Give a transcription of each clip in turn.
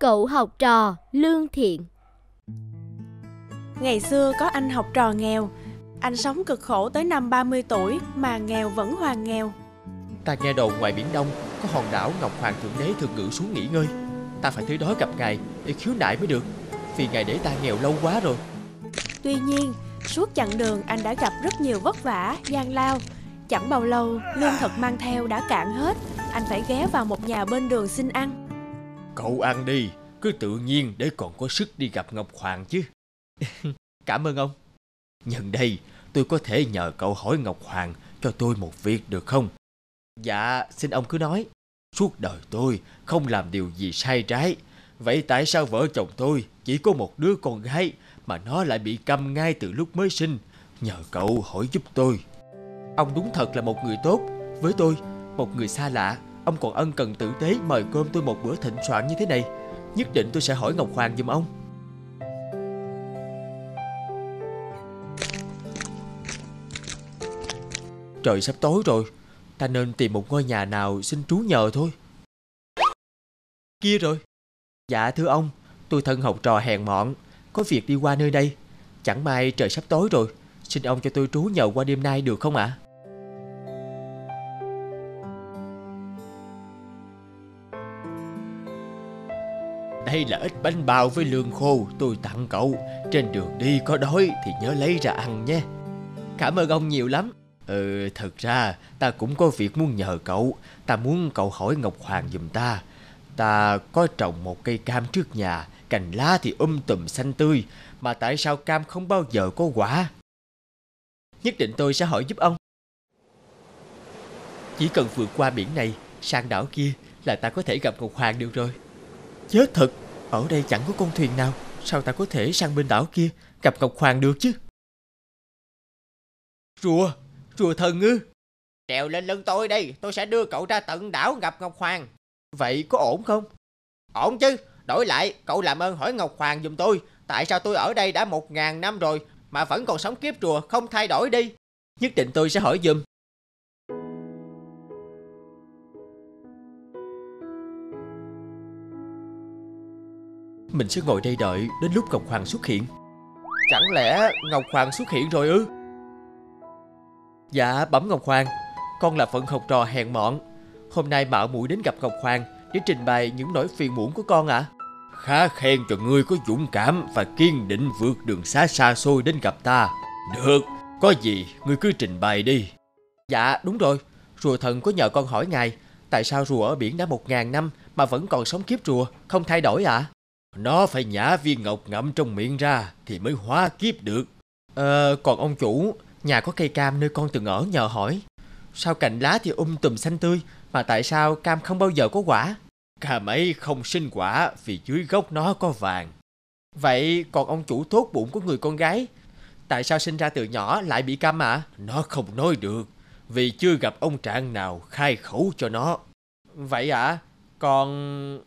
Cậu học trò lương thiện. Ngày xưa có anh học trò nghèo. Anh sống cực khổ tới năm 30 tuổi Mà nghèo vẫn hoàn nghèo. Ta nghe đồn ngoài biển Đông Có hòn đảo Ngọc Hoàng Thượng Đế thường ngự xuống nghỉ ngơi. Ta phải tới đó gặp ngài Để khiếu nại mới được Vì ngài để ta nghèo lâu quá rồi. Tuy nhiên suốt chặng đường anh đã gặp rất nhiều vất vả, gian lao. Chẳng bao lâu lương thực mang theo đã cạn hết. Anh phải ghé vào một nhà bên đường xin ăn Cậu ăn đi Cứ tự nhiên để còn có sức đi gặp Ngọc Hoàng chứ. Cảm ơn ông. Nhân đây tôi có thể nhờ cậu hỏi Ngọc Hoàng Cho tôi một việc được không? Dạ xin ông cứ nói. Suốt đời tôi không làm điều gì sai trái. Vậy tại sao vợ chồng tôi chỉ có một đứa con gái Mà nó lại bị câm ngay từ lúc mới sinh? Nhờ cậu hỏi giúp tôi. Ông đúng thật là một người tốt. Với tôi, một người xa lạ Ông còn ân cần tử tế mời cơm tôi một bữa thịnh soạn như thế này. Nhất định tôi sẽ hỏi Ngọc Hoàng giùm ông. Trời sắp tối rồi, Ta nên tìm một ngôi nhà nào xin trú nhờ thôi. Kia rồi. Dạ thưa ông, Tôi thân học trò hèn mọn, Có việc đi qua nơi đây. Chẳng may trời sắp tối rồi, Xin ông cho tôi trú nhờ qua đêm nay được không ạ? Đây là ít bánh bao với lương khô tôi tặng cậu. Trên đường đi có đói thì nhớ lấy ra ăn nhé. Cảm ơn ông nhiều lắm. Ừ thật ra ta cũng có việc muốn nhờ cậu. Ta muốn cậu hỏi Ngọc Hoàng giùm ta. Ta có trồng một cây cam trước nhà. Cành lá thì um tùm xanh tươi Mà tại sao cam không bao giờ có quả? Nhất định tôi sẽ hỏi giúp ông. Chỉ cần vượt qua biển này Sang đảo kia là ta có thể gặp Ngọc Hoàng được rồi Chết thật Ở đây chẳng có con thuyền nào. Sao ta có thể sang bên đảo kia Gặp Ngọc Hoàng được chứ? Rùa Rùa thần ư? Trèo lên lưng tôi đi Tôi sẽ đưa cậu ra tận đảo gặp Ngọc Hoàng. Vậy có ổn không? Ổn chứ Đổi lại cậu làm ơn hỏi Ngọc Hoàng giùm tôi. Tại sao tôi ở đây đã một ngàn năm rồi Mà vẫn còn sống kiếp rùa không thay đổi đi? Nhất định tôi sẽ hỏi giùm Mình sẽ ngồi đây đợi đến lúc Ngọc Hoàng xuất hiện. Chẳng lẽ Ngọc Hoàng xuất hiện rồi ư? Dạ bẩm Ngọc Hoàng. Con là phận học trò hèn mọn. Hôm nay mạo muội đến gặp Ngọc Hoàng Để trình bày những nỗi phiền muộn của con ạ. À? Khá khen cho ngươi có dũng cảm Và kiên định vượt đường xá xa xôi đến gặp ta. Được Có gì ngươi cứ trình bày đi. Dạ đúng rồi. Rùa thần có nhờ con hỏi ngài Tại sao rùa ở biển đã một ngàn năm Mà vẫn còn sống kiếp rùa Không thay đổi ạ? à? Nó phải nhả viên ngọc ngậm trong miệng ra Thì mới hóa kiếp được Ờ còn ông chủ Nhà có cây cam nơi con từng ở nhờ hỏi Sao cành lá thì um tùm xanh tươi Mà tại sao cam không bao giờ có quả Cam ấy không sinh quả Vì dưới gốc nó có vàng Vậy còn ông chủ tốt bụng của người con gái Tại sao sinh ra từ nhỏ lại bị câm ạ à? Nó không nói được Vì chưa gặp ông trạng nào khai khẩu cho nó Vậy ạ à? Còn...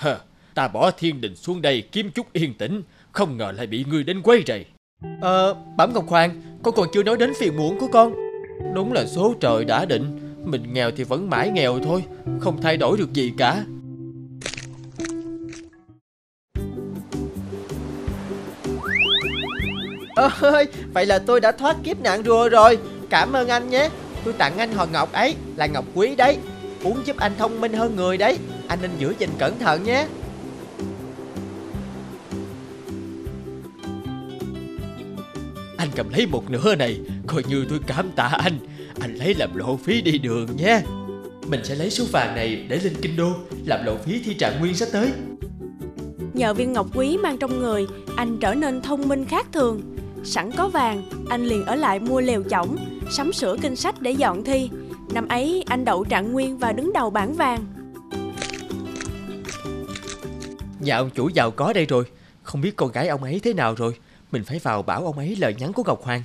Hờ, ta bỏ thiên đình xuống đây kiếm chút yên tĩnh Không ngờ lại bị ngươi đến quấy rầy. Ờ, Bẩm Ngọc Hoàng Con còn chưa nói đến phiền muộn của con. Đúng là số trời đã định Mình nghèo thì vẫn mãi nghèo thôi Không thay đổi được gì cả. Ơi vậy là tôi đã thoát kiếp nạn rùa rồi. Cảm ơn anh nhé. Tôi tặng anh hòn ngọc ấy là ngọc quý đấy. Muốn giúp anh thông minh hơn người đấy. Anh nên giữ gìn cẩn thận nhé Anh cầm lấy một nửa này Coi như tôi cảm tạ anh. Anh lấy làm lộ phí đi đường nhé. Mình sẽ lấy số vàng này để lên kinh đô Làm lộ phí thi trạng nguyên sắp tới. Nhờ viên ngọc quý mang trong người Anh trở nên thông minh khác thường. Sẵn có vàng Anh liền ở lại mua lều chỏng Sắm sửa kinh sách để dọn thi. Năm ấy anh đậu trạng nguyên và đứng đầu bảng vàng. Nhà ông chủ giàu có đây rồi. Không biết con gái ông ấy thế nào rồi Mình phải vào bảo ông ấy lời nhắn của Ngọc Hoàng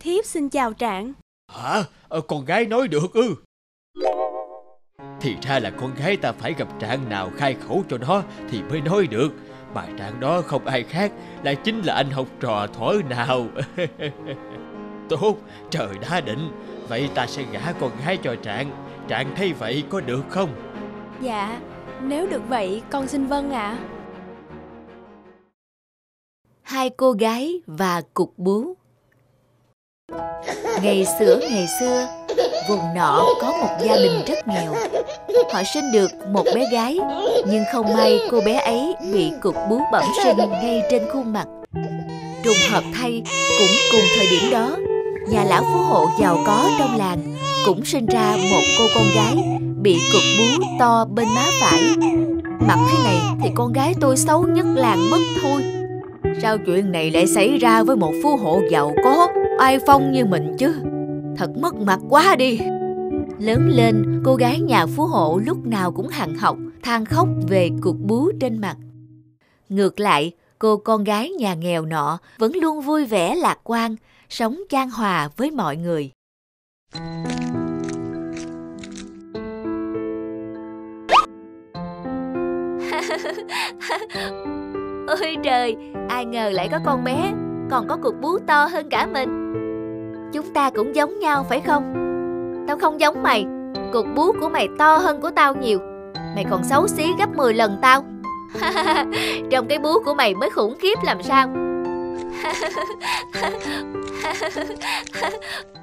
Thiếp xin chào Trạng Hả? Ờ, con gái nói được ư? Thì ra là con gái ta phải gặp trạng nào khai khẩu cho nó thì mới nói được Mà trạng đó không ai khác là chính là anh học trò thổi nào Tốt, trời đã định Vậy ta sẽ gả con gái cho trạng Trạng thấy vậy có được không? Dạ, nếu được vậy con xin vâng ạ à hai cô gái và cục bú. Ngày xưa ngày xưa, vùng nọ có một gia đình rất nghèo. Họ sinh được một bé gái, nhưng không may cô bé ấy bị cục bú bẩm sinh ngay trên khuôn mặt. Trùng hợp thay, cũng cùng thời điểm đó, nhà lão phú hộ giàu có trong làng cũng sinh ra một cô con gái bị cục bú to bên má phải. Mặt thế này thì con gái tôi xấu nhất làng mất thôi sao chuyện này lại xảy ra với một phú hộ giàu có, ai phong như mình chứ? Thật mất mặt quá đi. Lớn lên, cô gái nhà phú hộ lúc nào cũng hằng học, than khóc về cuộc bú trên mặt. Ngược lại, cô con gái nhà nghèo nọ vẫn luôn vui vẻ lạc quan, sống chan hòa với mọi người. Ôi trời ai ngờ lại có con bé, còn có cục bú to hơn cả mình. Chúng ta cũng giống nhau, phải không? Tao không giống mày. Cục bú của mày to hơn của tao nhiều. Mày còn xấu xí gấp 10 lần tao. Trong cái bú của mày mới khủng khiếp làm sao?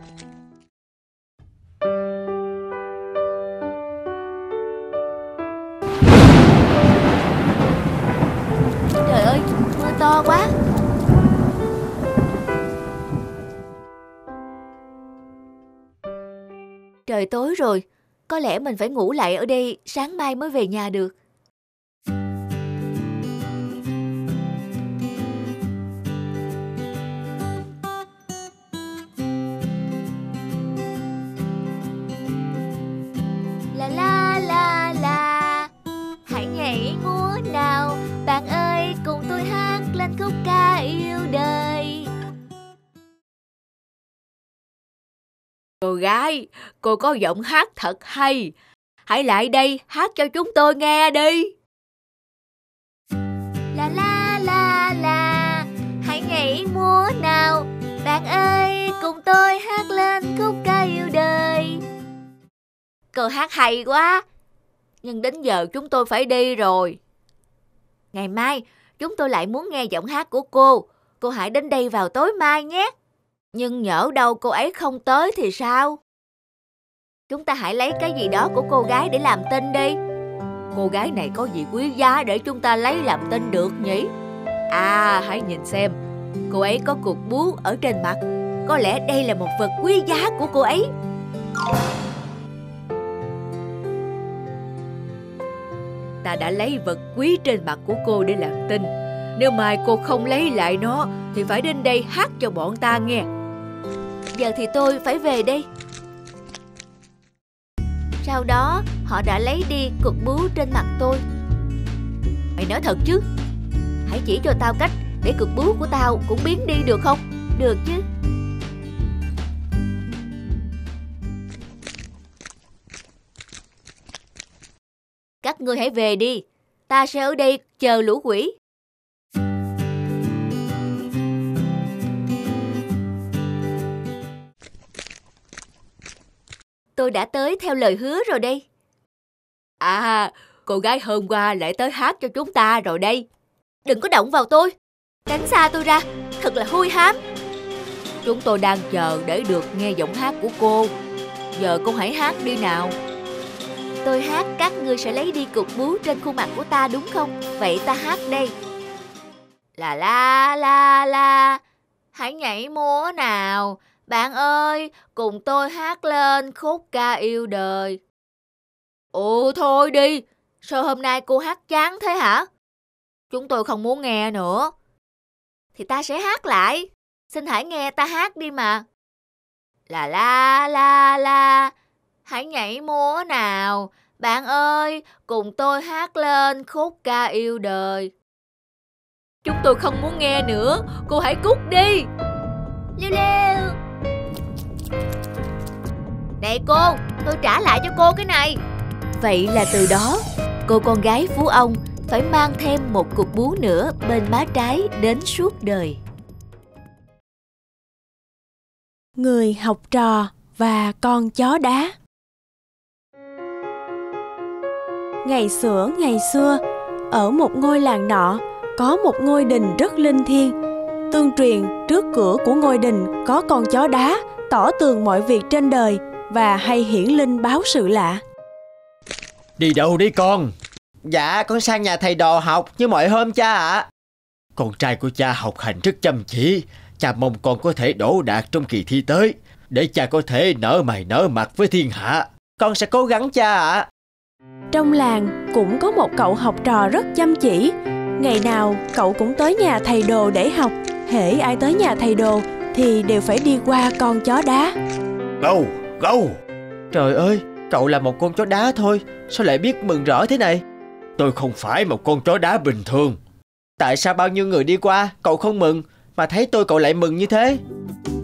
to quá Trời tối rồi, có lẽ mình phải ngủ lại ở đây sáng mai mới về nhà được. Gái, cô có giọng hát thật hay. Hãy lại đây hát cho chúng tôi nghe đi. La la la la, hãy nhảy múa nào. Bạn ơi, cùng tôi hát lên khúc ca yêu đời. Cô hát hay quá. Nhưng đến giờ chúng tôi phải đi rồi. Ngày mai, chúng tôi lại muốn nghe giọng hát của cô. Cô hãy đến đây vào tối mai nhé. Nhưng nhỡ đâu cô ấy không tới thì sao? Chúng ta hãy lấy cái gì đó của cô gái để làm tin đi. Cô gái này có gì quý giá để chúng ta lấy làm tin được nhỉ? À, hãy nhìn xem. Cô ấy có cục bú ở trên mặt. Có lẽ đây là một vật quý giá của cô ấy. Ta đã lấy vật quý trên mặt của cô để làm tin. Nếu mai cô không lấy lại nó thì phải đến đây hát cho bọn ta nghe. Giờ thì tôi phải về đây. Sau đó, họ đã lấy đi cục bú trên mặt tôi. Mày nói thật chứ? Hãy chỉ cho tao cách để cục bú của tao cũng biến đi được không? Được chứ. Các ngươi hãy về đi. Ta sẽ ở đây chờ lũ quỷ. Tôi đã tới theo lời hứa rồi đây. À, cô gái hôm qua lại tới hát cho chúng ta rồi đây. Đừng có động vào tôi. Tránh xa tôi ra, thật là hôi hám. Chúng tôi đang chờ để được nghe giọng hát của cô. Giờ cô hãy hát đi nào. Tôi hát các ngươi sẽ lấy đi cục bú trên khuôn mặt của ta đúng không? Vậy ta hát đây. La la la la, hãy nhảy múa nào. Bạn ơi, cùng tôi hát lên khúc ca yêu đời. Ồ thôi đi, sao hôm nay cô hát chán thế hả? Chúng tôi không muốn nghe nữa. Thì ta sẽ hát lại. Xin hãy nghe ta hát đi mà. La la la la, hãy nhảy múa nào. Bạn ơi, cùng tôi hát lên khúc ca yêu đời. Chúng tôi không muốn nghe nữa, cô hãy cút đi. Lêu lêu. Cô, tôi trả lại cho cô cái này. Vậy là từ đó, cô con gái phú ông phải mang thêm một cục bú nữa bên má trái đến suốt đời. Người học trò và con chó đá Ngày xưa ngày xưa, ở một ngôi làng nọ có một ngôi đình rất linh thiêng, Tương truyền trước cửa của ngôi đình có con chó đá tỏ tường mọi việc trên đời và hay hiển linh báo sự lạ. Đi đâu đi con? Dạ con sang nhà thầy đồ học như mọi hôm cha ạ. Con trai của cha học hành rất chăm chỉ. Cha mong con có thể đỗ đạt trong kỳ thi tới. Để cha có thể nở mày nở mặt với thiên hạ. Con sẽ cố gắng cha ạ. Trong làng cũng có một cậu học trò rất chăm chỉ. Ngày nào cậu cũng tới nhà thầy đồ để học. Hễ ai tới nhà thầy đồ thì đều phải đi qua con chó đá. Gâu, gâu. Trời ơi, cậu là một con chó đá thôi. Sao lại biết mừng rỡ thế này? Tôi không phải một con chó đá bình thường. Tại sao bao nhiêu người đi qua, cậu không mừng, mà thấy tôi cậu lại mừng như thế?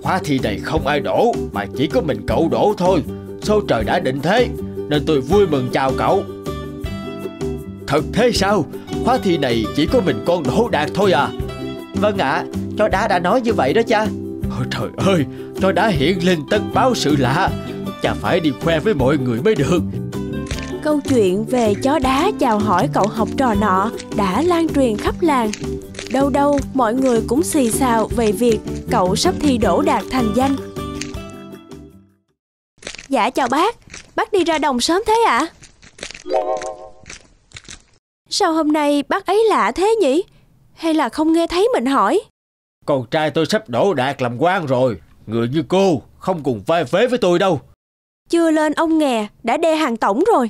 Khóa thi này không ai đổ, mà chỉ có mình cậu đổ thôi. Số trời đã định thế, nên tôi vui mừng chào cậu. Thật thế sao? Khóa thi này chỉ có mình con đổ đạt thôi à? Vâng ạ, à, chó đá đã nói như vậy đó cha. Ôi trời ơi, chó đá hiện lên tất báo sự lạ. Cha phải đi khoe với mọi người mới được. Câu chuyện về chó đá chào hỏi cậu học trò nọ đã lan truyền khắp làng. Đâu đâu mọi người cũng xì xào về việc cậu sắp thi đỗ đạt thành danh. Dạ chào bác, bác đi ra đồng sớm thế ạ? À? Sao hôm nay bác ấy lạ thế nhỉ? Hay là không nghe thấy mình hỏi? Con trai tôi sắp đỗ đạt làm quan rồi. Người như cô không cùng vai vế với tôi đâu. Chưa lên ông nghè đã đe hàng tổng rồi.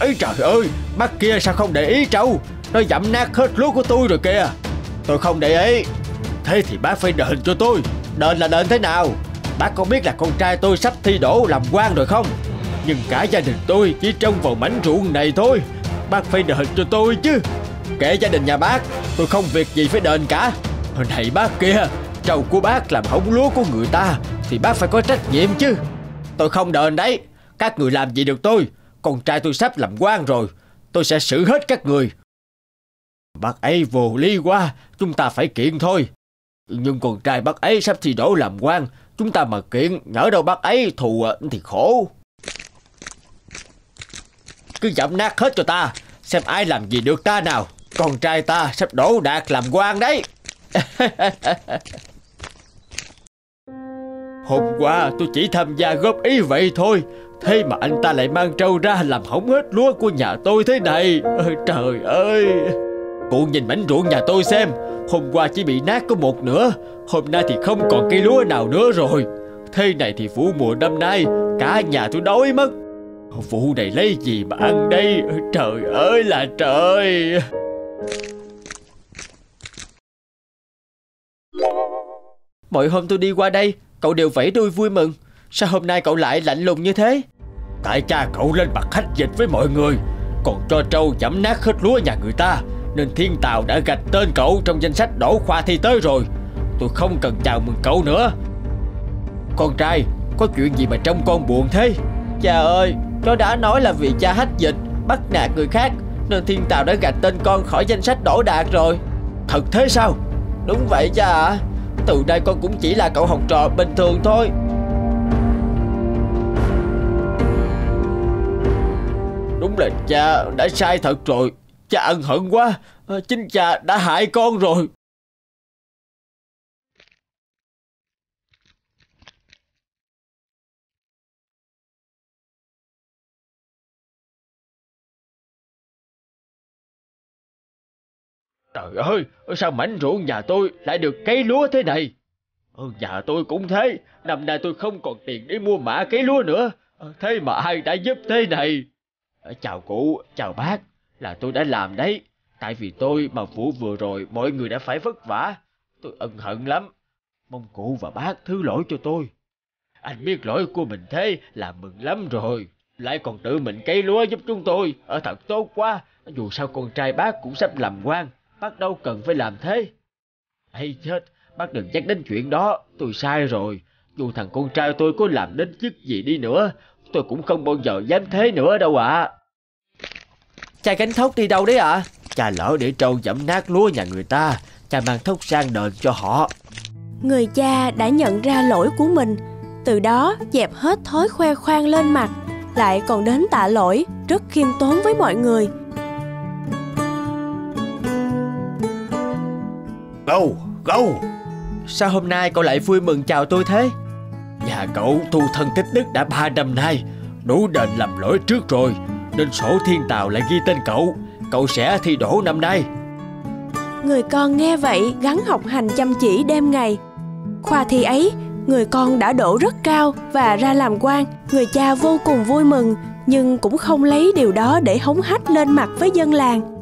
ấy trời ơi bác kia sao không để ý trâu nó dặm nát hết lúa của tôi rồi kìa. Tôi không để ý. Thế thì bác phải đền cho tôi. Đền là đền thế nào? Bác có biết là con trai tôi sắp thi đỗ làm quan rồi không? Nhưng cả gia đình tôi chỉ trông vào mảnh ruộng này thôi. Bác phải đền cho tôi chứ kể gia đình nhà bác, tôi không việc gì phải đền cả. Hồi nãy bác kia trâu của bác làm hỏng lúa của người ta, thì bác phải có trách nhiệm chứ. Tôi không đền đấy, các người làm gì được tôi? Con trai tôi sắp làm quan rồi, Tôi sẽ xử hết các người. Bác ấy vô lý quá, Chúng ta phải kiện thôi. Nhưng con trai bác ấy sắp thi đổ làm quan, Chúng ta mà kiện, Nhỡ đâu bác ấy thù ờ, thì khổ. Cứ dẫm nát hết cho ta, Xem ai làm gì được ta nào. Con trai ta sắp đỗ đạt làm quan đấy. Hôm qua tôi chỉ tham gia góp ý vậy thôi. Thế mà anh ta lại mang trâu ra làm hỏng hết lúa của nhà tôi thế này. Ôi, Trời ơi. Cụ nhìn mảnh ruộng nhà tôi xem. Hôm qua chỉ bị nát có một nửa. Hôm nay thì không còn cây lúa nào nữa rồi. Thế này thì vụ mùa năm nay Cả nhà tôi đói mất. Vụ này lấy gì mà ăn đây? Trời ơi là trời. Mọi hôm tôi đi qua đây Cậu đều vẫy đuôi vui mừng. Sao hôm nay cậu lại lạnh lùng như thế? Tại cha cậu lên mặt khách dịch với mọi người. Còn cho trâu chấm nát hết lúa nhà người ta Nên thiên tào đã gạch tên cậu trong danh sách đổ khoa thi tới rồi. Tôi không cần chào mừng cậu nữa. Con trai Có chuyện gì mà trông con buồn thế? Cha ơi Nó đã nói là vì cha hách dịch Bắt nạt người khác nên thiên tào đã gạch tên con khỏi danh sách đổ đạt rồi. Thật thế sao? Đúng vậy cha ạ. À. Từ đây con cũng chỉ là cậu học trò bình thường thôi. Đúng là cha đã sai thật rồi. Cha ân hận quá. Ờ, chính cha đã hại con rồi. Trời ơi, sao mảnh ruộng nhà tôi lại được cấy lúa thế này? Ừ, nhà tôi cũng thế, năm nay tôi không còn tiền để mua mã cấy lúa nữa. Ừ, thế mà ai đã giúp thế này? Ờ, chào cụ, chào bác, là tôi đã làm đấy. Tại vì tôi mà vụ vừa rồi mọi người đã phải vất vả. Tôi ân hận lắm. Mong cụ và bác thứ lỗi cho tôi. Anh biết lỗi của mình thế là mừng lắm rồi. Lại còn tự mình cấy lúa giúp chúng tôi. Ở thật tốt quá. Dù sao con trai bác cũng sắp làm quan. Bác đâu cần phải làm thế. Hay chết, bác đừng nhắc đến chuyện đó. Tôi sai rồi. Dù thằng con trai tôi có làm đến chức gì đi nữa tôi cũng không bao giờ dám thế nữa đâu ạ. À. Cha cánh thóc đi đâu đấy ạ? À? Cha lỡ để trâu dẫm nát lúa nhà người ta, cha mang thóc sang đền cho họ. Người cha đã nhận ra lỗi của mình, từ đó dẹp hết thói khoe khoang lên mặt, lại còn đến tạ lỗi, rất khiêm tốn với mọi người. Gâu, gâu Sao hôm nay cậu lại vui mừng chào tôi thế Nhà cậu tu thân tích đức đã ba năm nay Đủ đền làm lỗi trước rồi Nên sổ thiên tàu lại ghi tên cậu Cậu sẽ thi đỗ năm nay Người con nghe vậy gắn học hành chăm chỉ đêm ngày. Khoa thi ấy, người con đã đỗ rất cao và ra làm quan. Người cha vô cùng vui mừng nhưng cũng không lấy điều đó để hống hách lên mặt với dân làng.